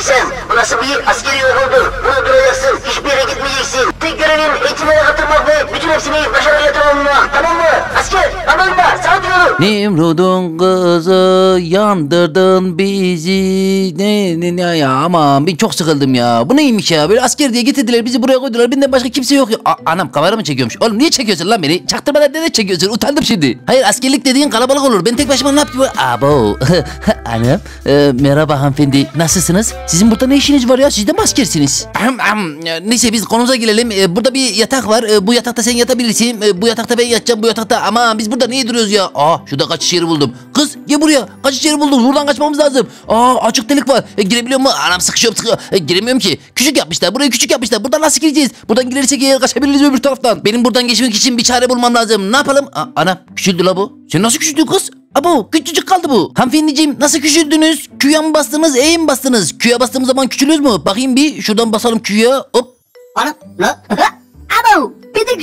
Sen burası bir askeri okuldur. Bunu duracaksın. Hiçbir yere gitmeyeceksin. Tek görevin eğitimlere katılmak ve bütün hepsini başarıyla tamamlamak. Tamam mı? Asker tamam mı? Sana diyorum. Nimrud'un kızı yandırdın bizi. Ne, ne, ne ya aman ben çok sıkıldım ya. Bu neymiş ya? Böyle asker diye getirdiler bizi buraya koydular. Benden başka kimse yok ya. Anam kamera mı çekiyormuş? Oğlum niye çekiyorsun lan beni? Çaktırmadan neden çekiyorsun? Utandım şimdi. Hayır askerlik dediğin kalabalık olur. Ben tek başıma ne yapayım? Abo. anam. e, merhaba hanımefendi. Nasılsınız? Sizin burada ne işiniz var ya? Siz de mi askersiniz? E, Neyse biz konumuza gelelim. E, Burada bir yatak var. E, Bu yatakta sen yatabilirsin. Bu yatakta ben yatacağım. Bu yatakta ama biz burada niye duruyoruz ya? Aa şurada kaçış yeri buldum. Kız gel buraya. Kaçış yeri buldum. Buradan kaçmamız lazım. Aa açık delik var. E, girebiliyor mu? Anam sıkışıyorum sıkıyor. E, giremiyorum ki. Küçük yapmışlar. Burayı küçük yapmışlar. Buradan nasıl gireceğiz? Buradan girersek eğer kaçabiliriz öbür taraftan. Benim buradan geçmek için bir çare bulmam lazım. Ne yapalım? Aa, anam küçüldü la bu. Sen nasıl küçüldün kız? Abo küçücük kaldı bu. Hanımefendiciğim nasıl küçüldünüz? Q'ya mı bastınız? E'ye mi bastınız? Q'ya bastığımız zaman küçülüyoruz mu? Bakayım bir şuradan basalım Q'ya. Hop. Ana. Ne? Abo.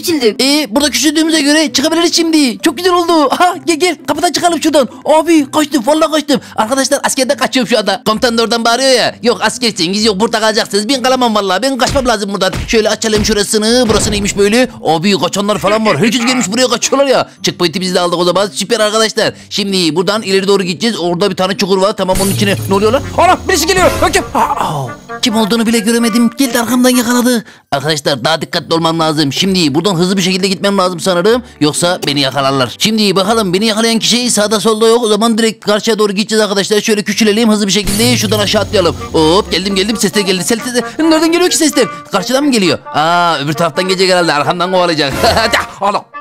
Küçüldüm. E burada küçüldüğümüze göre çıkabiliriz şimdi. Çok güzel oldu. Aha gel gel kapıdan çıkalım şuradan. Abi kaçtım vallahi kaçtım. Arkadaşlar askerden kaçıyorum şu anda. Komutan da oradan bağırıyor ya. Yok askersiniz yok burada kalacaksınız. Ben kalamam vallahi. Ben kaçmam lazım buradan. Şöyle açalım şurasını. Burası neymiş böyle? Abi kaçanlar falan var. Herkes gelmiş buraya kaçıyorlar ya. Checkpoint'i biz de aldık o zaman. Süper arkadaşlar. Şimdi buradan ileri doğru gideceğiz. Orada bir tane çukur var. Tamam onun içine. Ne oluyor lan? Ana birisi geliyor. Bakın. Kim olduğunu bile göremedim. Geldi arkamdan yakaladı. Arkadaşlar daha dikkatli olmam lazım. Şimdi buradan hızlı bir şekilde gitmem lazım sanırım. Yoksa beni yakalarlar. Şimdi bakalım beni yakalayan kişi sağda solda yok. O zaman direkt karşıya doğru gideceğiz arkadaşlar. Şöyle küçülelim hızlı bir şekilde. Şuradan aşağı atlayalım. Hop geldim geldim. Sesler geldi. Sesler Nereden geliyor ki sesler? Karşıdan mı geliyor? Aa öbür taraftan gelecek herhalde. Arkamdan kovalayacak. Allah.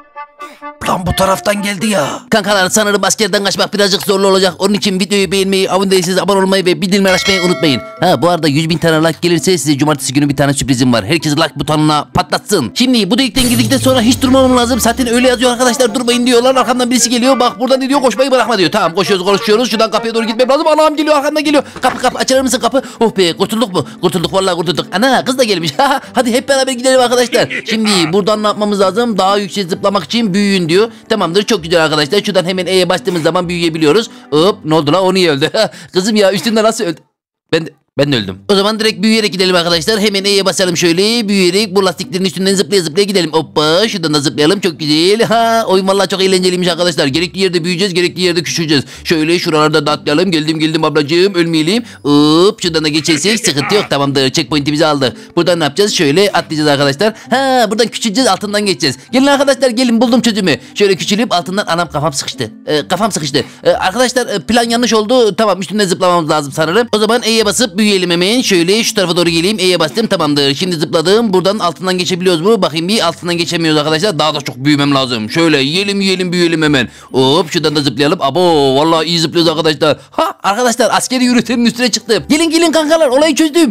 Lan bu taraftan geldi ya. Kankalar sanırım askerden kaçmak birazcık zorlu olacak. Onun için videoyu beğenmeyi, abone değilseniz abone olmayı ve bildirimleri açmayı unutmayın. Ha bu arada 100 bin tane like gelirse size cumartesi günü bir tane sürprizim var. Herkes like butonuna patlatsın. Şimdi bu delikten girdikten sonra hiç durmamam lazım. Zaten öyle yazıyor arkadaşlar durmayın diyorlar. Arkamdan birisi geliyor. Bak buradan ne diyor koşmayı bırakma diyor. Tamam koşuyoruz konuşuyoruz. Şuradan kapıya doğru gitmem lazım. Anam geliyor arkamdan geliyor. Kapı kapı açar mısın kapı? Oh be kurtulduk mu? Kurtulduk vallahi kurtulduk. Ana kız da gelmiş. Hadi hep beraber gidelim arkadaşlar. Şimdi buradan ne yapmamız lazım? Daha yüksek zıplamak için büyüyün diyor. Tamamdır çok güzel arkadaşlar. Şuradan hemen E'ye bastığımız zaman büyüyebiliyoruz. Hop ne oldu lan o niye öldü? Kızım ya üstünde nasıl öldü? Ben de, ben de öldüm. O zaman direkt büyüyerek gidelim arkadaşlar. Hemen E'ye basalım şöyle. Büyüyerek bu lastiklerin üstünden zıplaya zıplaya gidelim. Hoppa şuradan da zıplayalım. Çok güzel. Ha oyun vallahi çok eğlenceliymiş arkadaşlar. Gerekli yerde büyüyeceğiz. Gerekli yerde küçüleceğiz. Şöyle şuralarda da atlayalım. Geldim geldim ablacığım. Ölmeyelim. Hop şuradan da geçersek sıkıntı yok. Tamamdır. Checkpoint'imizi aldık. Buradan ne yapacağız? Şöyle atlayacağız arkadaşlar. Ha buradan küçüleceğiz. Altından geçeceğiz. Gelin arkadaşlar gelin buldum çözümü. Şöyle küçülüp altından anam kafam sıkıştı. Ee, kafam sıkıştı. Ee, arkadaşlar e, plan yanlış oldu. Tamam üstünden zıplamamız lazım sanırım. O zaman E'ye basıp büyüyelim hemen. Şöyle şu tarafa doğru geleyim. E'ye bastım tamamdır. Şimdi zıpladım. Buradan altından geçebiliyoruz mu? Bakayım bir altından geçemiyoruz arkadaşlar. Daha da çok büyümem lazım. Şöyle yiyelim yiyelim büyüyelim hemen. Hop şuradan da zıplayalım. Abo vallahi iyi zıplıyoruz arkadaşlar. Ha arkadaşlar askeri yürütenin üstüne çıktım. Gelin gelin kankalar olayı çözdüm.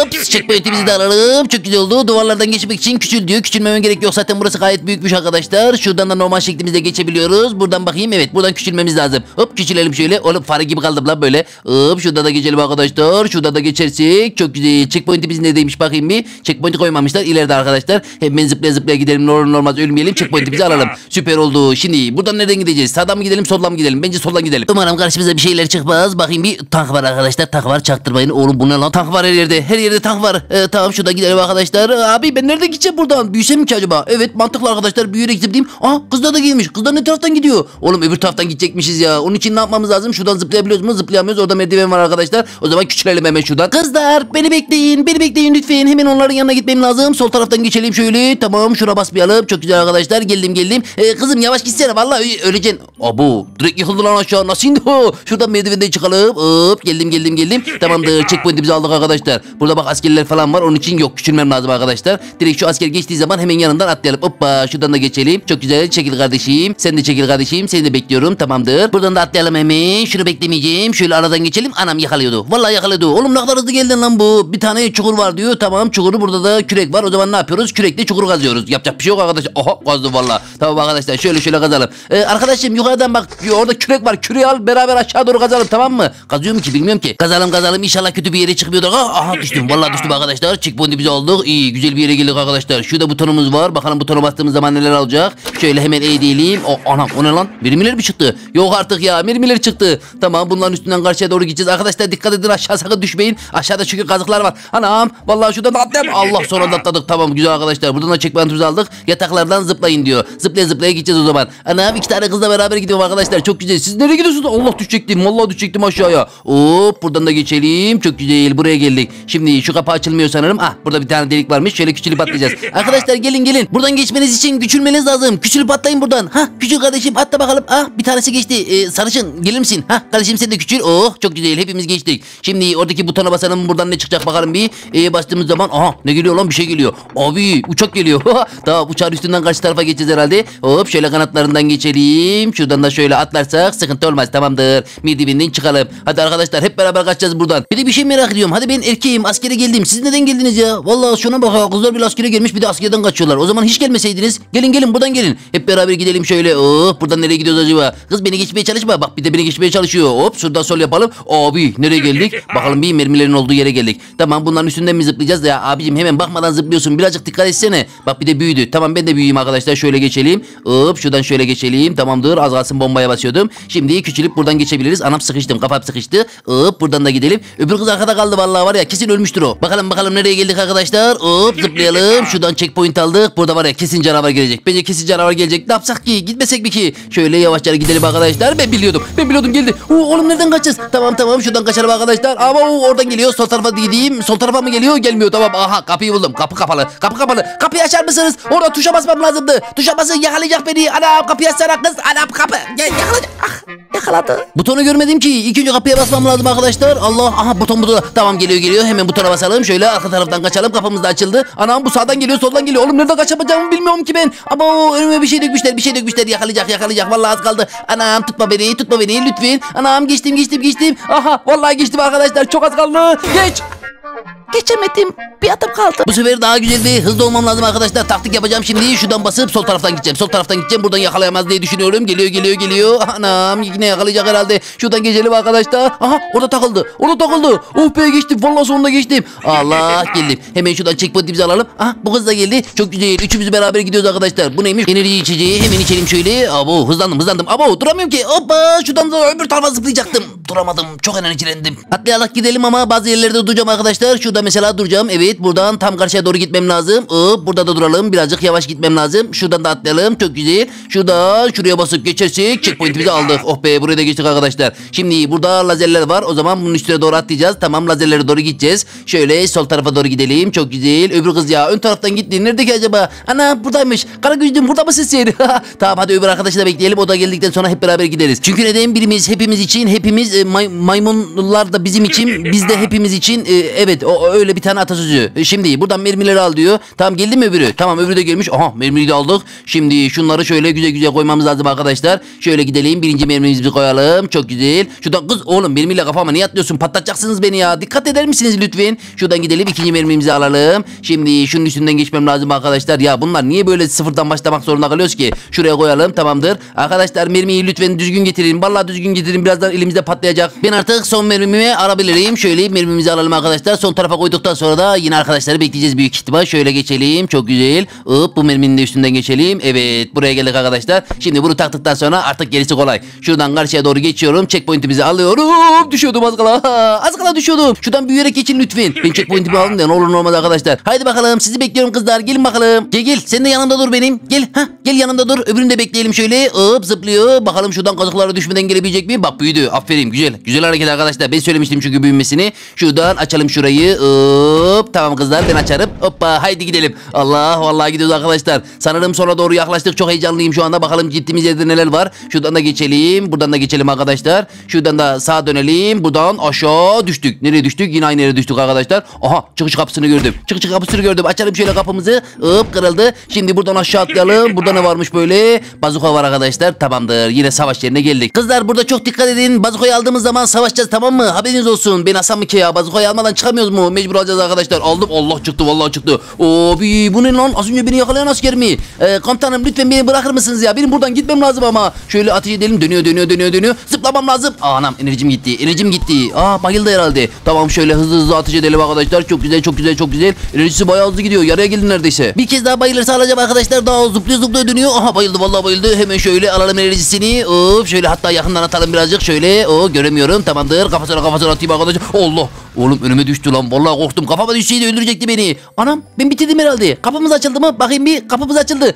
Hop checkpoint'imizi de alalım. Çok güzel oldu. Duvarlardan geçmek için küçül diyor. Küçülmeme gerek yok. Zaten burası gayet büyükmüş arkadaşlar. Şuradan da normal şeklimizde geçebiliyoruz. Buradan bakayım. Evet buradan küçülmemiz lazım. Hop küçülelim şöyle. Oğlum fare gibi kaldım lan böyle. Hop şurada da geçelim arkadaşlar. Şurada da geçersek. Çok güzel. Checkpoint'imiz neredeymiş bakayım bir. Checkpoint'i koymamışlar. İleride arkadaşlar. Hemen zıplaya zıplaya gidelim. Ne olur ne olmaz ölmeyelim. Checkpoint'imizi alalım. Süper oldu. Şimdi buradan nereden gideceğiz? Sağdan mı gidelim soldan mı gidelim? Bence soldan gidelim. Umarım karşımıza bir şeyler çıkmaz. Bakayım bir tank var arkadaşlar. Tank var çaktırmayın. Oğlum bu ne lan? Tank var her yerde. Her yerde tank var. Ee, tamam şurada gidelim arkadaşlar. Abi ben nereden gideceğim buradan? Büyüsem mi ki acaba? Evet mantıklı arkadaşlar. Büyüyerek zıplayayım. Aa kızlar da gelmiş. Kızlar ne taraftan gidiyor? Oğlum öbür taraftan gidecekmişiz ya. Onun için ne yapmamız lazım? Şuradan zıplayabiliyoruz mu? Zıplayamıyoruz. Orada merdiven var arkadaşlar. O zaman küçülelim hemen şuradan. Kızlar beni bekleyin. Beni bekleyin lütfen. Hemen onların yanına gitmem lazım. Sol taraftan geçelim şöyle. Tamam şuna basmayalım. Çok güzel arkadaşlar. Geldim geldim. Ee, kızım yavaş gitsene. Vallahi öleceksin. Abu direkt yıkıldı lan aşağı. Nasıl indi o? Şuradan merdivenden çıkalım. Hop geldim geldim geldim. Tamamdır. Checkpoint'imizi aldık arkadaşlar. Burada bak askerler falan var. Onun için yok küçülmem lazım arkadaşlar. Direkt şu asker geçtiği zaman hemen yanından atlayalım. Hoppa şuradan da geçelim. Çok güzel. Çekil kardeşim. Sen de çekil kardeşim. Seni de bekliyorum. Tamamdır. Buradan da atlayalım hemen. Şunu beklemeyeceğim. Şöyle aradan geçelim. Anam yakalıyordu. Vallahi yakalıyordu. Oğlum ne kadar hızlı geldin lan bu. Bir tane çukur var diyor. Tamam çukuru burada da kürek var. O zaman ne yapıyoruz? Kürekle çukur kazıyoruz. Yapacak bir şey yok arkadaşlar. Oha kazdı valla. Tamam arkadaşlar şöyle şöyle kazalım. Ee, arkadaşım yukarıdan bak. Orada kürek var. Küreği al beraber aşağı doğru kazalım tamam mı? Kazıyor mu ki bilmiyorum ki. Kazalım kazalım inşallah kötü bir yere çıkmıyordur. Ah, aha düştüm. Vallahi düştüm arkadaşlar. Checkpoint'i bize aldık. İyi güzel bir yere geldik arkadaşlar. Şurada butonumuz var. Bakalım butona bastığımız zaman neler alacak. Şöyle hemen E diyelim. O anam o ne lan? Mermiler mi çıktı? Yok artık ya. Mermiler çıktı. Tamam bunların üstünden karşıya doğru gideceğiz. Arkadaşlar dikkat edin aşağı sakın düşmeyin. Düşmeyin. Aşağıda çünkü kazıklar var. Anam vallahi şuradan da atlayalım. Allah sonra atladık. Tamam güzel arkadaşlar. Buradan da checkpoint'imizi aldık. Yataklardan zıplayın diyor. Zıplaya zıplaya gideceğiz o zaman. Anam iki tane kızla beraber gidiyorum arkadaşlar. Çok güzel. Siz nereye gidiyorsunuz? Allah düşecektim. Vallahi düşecektim aşağıya. Hop buradan da geçelim. Çok güzel. Buraya geldik. Şimdi şu kapı açılmıyor sanırım. Ah burada bir tane delik varmış. Şöyle küçülüp atlayacağız. Arkadaşlar gelin gelin. Buradan geçmeniz için küçülmeniz lazım. Küçülüp atlayın buradan. Ha küçül kardeşim atla bakalım. Ah bir tanesi geçti. Ee, sarışın gelir misin? Ha kardeşim sen de küçül. Oh çok güzel. Hepimiz geçtik. Şimdi oradaki butona basalım. Buradan ne çıkacak bakalım bir. Ee, bastığımız zaman aha ne geliyor lan bir şey geliyor. Abi uçak geliyor. Daha uçağın üstünden karşı tarafa geçeceğiz herhalde. Hop şöyle kanatlarından geçelim. Şuradan da şöyle atlarsak sıkıntı olmaz tamamdır. Merdivinden çıkalım. Hadi arkadaşlar hep beraber kaçacağız buradan. Bir de bir şey merak ediyorum. Hadi ben erkeğim askere geldim. Siz neden geldiniz ya? Vallahi şuna bak ya, kızlar bir askere gelmiş bir de askerden kaçıyorlar. O zaman hiç gelmeseydiniz. Gelin gelin buradan gelin. Hep beraber gidelim şöyle. Oh buradan nereye gidiyoruz acaba? Kız beni geçmeye çalışma. Bak bir de beni geçmeye çalışıyor. Hop şuradan sol yapalım. Abi nereye geldik? Bakalım bir mermilerin olduğu yere geldik. Tamam bunların üstünden mi zıplayacağız ya? Abicim hemen bakmadan zıplıyorsun. Birazcık dikkat etsene. Bak bir de büyüdü. Tamam ben de büyüyeyim arkadaşlar. Şöyle geçelim. Hop şuradan şöyle geçelim. Tamamdır. Az kalsın bombaya basıyordum. Şimdi küçülüp buradan geçebiliriz. Anam sıkıştım. Kafam sıkıştı. Hop buradan da gidelim. Öbür kız arkada kaldı vallahi var ya. Kesin ölmüştür o. Bakalım bakalım nereye geldik arkadaşlar. Hop zıplayalım. Şuradan checkpoint aldık. Burada var ya kesin canavar gelecek. Bence kesin canavar gelecek. Ne yapsak ki? Gitmesek mi ki? Şöyle yavaşça gidelim arkadaşlar. Ben biliyordum. Ben biliyordum geldi. Oo, oğlum nereden kaçacağız? Tamam tamam şuradan kaçalım arkadaşlar. Ama oradan geliyor. Sol tarafa gideyim. Sol tarafa mı geliyor? Gelmiyor. Tamam. Aha kapıyı buldum. Kapı kapalı. Kapı kapalı. Kapıyı açar mısınız? Orada tuşa basmam lazımdı. Tuşa basın yakalayacak beni. Anam kapıyı açsana kız. Anam kapı. Gel yakalayacak. Ah, yakaladı. Butonu görmedim ki. İlk önce kapıya basmam lazım arkadaşlar. Allah. Aha buton burada. Tamam geliyor geliyor. Hemen butona basalım. Şöyle arka taraftan kaçalım. Kapımız da açıldı. Anam bu sağdan geliyor soldan geliyor. Oğlum nereden kaçamayacağımı bilmiyorum ki ben. Ama önüme bir şey dökmüşler. Bir şey dökmüşler. Yakalayacak yakalayacak. Vallahi az kaldı. Anam tutma beni tutma beni lütfen. Anam geçtim geçtim geçtim. Aha vallahi geçtim arkadaşlar. Çok az kaldı. Geç. Geçemedim. Bir adım kaldı. Bu sefer daha güzeldi. Hızlı olmam lazım arkadaşlar. Taktik yapacağım şimdi. Şuradan basıp sol taraftan gideceğim. Sol taraftan gideceğim. Buradan yakalayamaz diye düşünüyorum. Geliyor geliyor geliyor. Anam yine yakalayacak herhalde. Şuradan geçelim arkadaşlar. Aha orada takıldı. Orada takıldı. Oh be geçtim. Vallahi sonunda geçtim. Allah geldim. Hemen şuradan checkpoint'imizi alalım. Aha bu kız da geldi. Çok güzel. Üçümüz beraber gidiyoruz arkadaşlar. Bu neymiş? Enerji içeceği. Hemen içelim şöyle. Abo hızlandım hızlandım. Abo duramıyorum ki. Hoppa şuradan da öbür tarafa zıplayacaktım. Duramadım. Çok enerjilendim. Atlayarak gidelim ama bazı yerlerde duracağım arkadaşlar. Şurada mesela duracağım. Evet buradan tam karşıya doğru gitmem lazım. Hop burada da duralım. Birazcık yavaş gitmem lazım. Şuradan da atlayalım. Çok güzel. Şuradan şuraya basıp geçersek checkpoint'imizi aldık. Oh be buraya da geçtik arkadaşlar. Şimdi burada lazerler var. O zaman bunun üstüne doğru atlayacağız. Tamam lazerlere doğru gideceğiz. Şöyle sol tarafa doğru gidelim. Çok güzel. Öbür kız ya ön taraftan gitti. Nerede ki acaba? Ana buradaymış. Kara gözlüm burada mısın sen? tamam hadi öbür arkadaşı da bekleyelim. O da geldikten sonra hep beraber gideriz. Çünkü neden birimiz hepimiz için hepimiz e, may- maymunlar da bizim için biz de hepimiz için e, evet o öyle bir tane atasözü. E, Şimdi buradan mermileri al diyor. Tamam geldi mi öbürü? Tamam öbürü de gelmiş. Aha mermiyi de aldık. Şimdi şunları şöyle güzel güzel koymamız lazım arkadaşlar. Şöyle gidelim. Birinci mermimizi koyalım. Çok güzel. Şuradan kız oğlum mermiyle kafama niye atlıyorsun? Patlatacaksınız beni ya. Dikkat eder misiniz lütfen? Şuradan gidelim. ikinci mermimizi alalım. Şimdi şunun üstünden geçmem lazım arkadaşlar. Ya bunlar niye böyle sıfırdan başlamak zorunda kalıyoruz ki? Şuraya koyalım. Tamamdır. Arkadaşlar mermiyi lütfen düzgün getirin. Vallahi düzgün getirin. Birazdan elimizde patlayacak. Ben artık son mermimi alabilirim. Şöyle mermimizi alalım arkadaşlar. Son tarafa koyduktan sonra da yine arkadaşları bekleyeceğiz büyük ihtimal. Şöyle geçelim. Çok güzel. Hop bu merminin de üstünden geçelim. Evet buraya geldik arkadaşlar. Şimdi bunu taktıktan sonra artık gerisi kolay. Şuradan karşıya doğru geçiyorum. Checkpoint'imizi alıyorum. Düşüyordum az kala. Az kala düşüyordum. Şuradan büyüyerek geçin lütfen. Ben checkpoint'imi aldım da ne olur ne olmaz arkadaşlar. Haydi bakalım sizi bekliyorum kızlar. Gelin bakalım. Gel gel. Sen de yanımda dur benim. Gel. ha Gel yanımda dur. Öbürünü de bekleyelim şöyle. Hop zıplıyor. Bakalım şuradan kazıklara düşmeden gelebilecek mi? Bak büyüdü. Aferin. Güzel. Güzel hareket arkadaşlar. Ben söylemiştim çünkü büyümesini. Şuradan açalım şurayı. Hop. Tamam kızlar ben açarım. Hoppa haydi gidelim. Allah vallahi gidiyoruz arkadaşlar. Sanırım sonra doğru yaklaştık. Çok heyecanlıyım şu anda. Bakalım gittiğimiz yerde neler var. Şuradan da geçelim. Buradan da geçelim arkadaşlar. Şuradan da sağa dönelim. Buradan aşağı düştük. Nereye düştük? Yine aynı yere düştük arkadaşlar. Aha çıkış kapısını gördüm. Çıkış kapısını gördüm. Açalım şöyle kapımızı. Hop kırıldı. Şimdi buradan aşağı atlayalım. Burada ne varmış böyle? Bazuka var arkadaşlar. Tamamdır. Yine savaş yerine geldik. Kızlar burada çok dikkat edin. Bazukayı aldığımız zaman savaşacağız tamam mı? Haberiniz olsun. Ben Hasan Mike ya. Bazukayı almadan çıkamıyoruz mu? Mecbur alacağız arkadaşlar. Aldım. Allah çıktı vallahi çıktı. Abi bu ne lan? Az önce beni yakalayan asker mi? Ee, komutanım lütfen beni bırakır mısınız ya? Benim buradan gitmem lazım ama. Şöyle ateş edelim. Dönüyor dönüyor dönüyor dönüyor. Zıplamam lazım. Aa, Anam enerjim gitti. Enerjim gitti. Aa bayıldı herhalde. Tamam şöyle hızlı hızlı ateş edelim arkadaşlar. Çok güzel çok güzel çok güzel. Enerjisi bayağı hızlı gidiyor. Yarıya geldi neredeyse. Bir kez daha bayılırsa alacağım arkadaşlar. Daha zıplıyor zıplıyor dönüyor. Aha bayıldı vallahi bayıldı. Hemen şöyle alalım enerjisini. Hop şöyle hatta yakından atalım birazcık. Şöyle o göremiyorum. Tamamdır. Kafasına kafasına atayım arkadaşlar. Allah. Oğlum önüme düştü lan. Vallahi korktum. Kafama düşseydi öldürecekti beni. Anam ben bitirdim herhalde. Kapımız açıldı mı? Bakayım bir kapımız açıldı.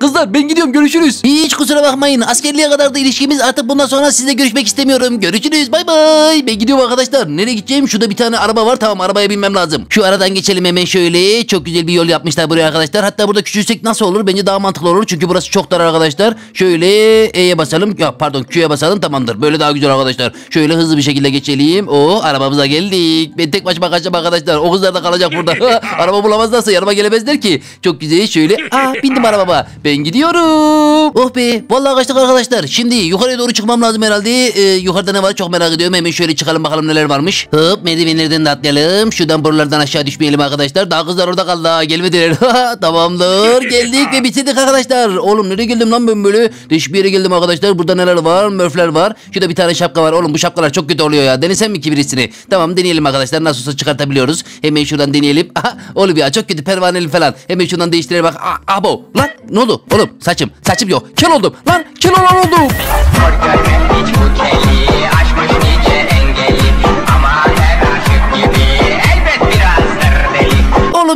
Kızlar ben gidiyorum görüşürüz. Hiç kusura bakmayın. Askerliğe kadar da ilişkimiz artık bundan sonra sizle görüşmek istemiyorum. Görüşürüz bay bay. Ben gidiyorum arkadaşlar. Nereye gideceğim? Şurada bir tane araba var. Tamam arabaya binmem lazım. Şu aradan geçelim hemen şöyle. Çok güzel bir yol yapmışlar buraya arkadaşlar. Hatta burada küçülsek nasıl olur? Bence daha mantıklı olur. Çünkü burası çok dar arkadaşlar. Şöyle E'ye basalım. Ya pardon Q'ye basalım tamamdır. Böyle daha güzel arkadaşlar. Şöyle hızlı bir şekilde geçelim. O arabamıza geldik. Ben tek başıma kaçacağım arkadaşlar. O kızlar da kalacak burada. Araba bulamazlarsa yanıma gelemezler ki. Çok güzel şöyle. Aa bindim arabama. Ben gidiyorum. Oh be. Vallahi kaçtık arkadaşlar. Şimdi yukarıya doğru çıkmam lazım herhalde. Ee, yukarıda ne var çok merak ediyorum. Hemen şöyle çıkalım bakalım neler varmış. Hop merdivenlerden de atlayalım. Şuradan buralardan aşağı düşmeyelim arkadaşlar. Daha kızlar orada kaldı. Gelmediler. Tamamdır. Geldik ve bitirdik arkadaşlar. Oğlum nereye geldim lan ben böyle? Değişik bir yere geldim arkadaşlar. Burada neler var? Mörfler var. Şurada bir tane şapka var. Oğlum bu şapkalar çok kötü oluyor ya. Denesem mi kibritini? Tamam deneyelim arkadaşlar. Nasıl çıkartabiliyoruz. Hemen şuradan deneyelim. Aha oğlum ya çok kötü pervaneli falan. Hemen şuradan değiştirelim bak. Ah, abo. Lan ne oldu? Oğlum saçım. Saçım yok. Kel oldum. Lan kel olan oldum.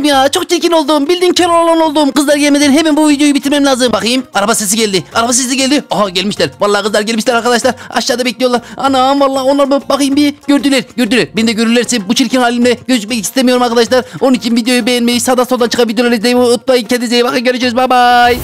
Oğlum ya çok çirkin oldum. Bildiğin kel olan oldum. Kızlar gelmeden hemen bu videoyu bitirmem lazım. Bakayım. Araba sesi geldi. Araba sesi geldi. Aha gelmişler. Vallahi kızlar gelmişler arkadaşlar. Aşağıda bekliyorlar. Anam vallahi onlar mı? Bakayım bir. Gördüler. Gördüler. Ben de görürlerse bu çirkin halimle gözükmek istemiyorum arkadaşlar. Onun için videoyu beğenmeyi, sağdan soldan çıkan videoları izlemeyi unutmayın. Kendinize iyi bakın. Görüşürüz. Bay bay.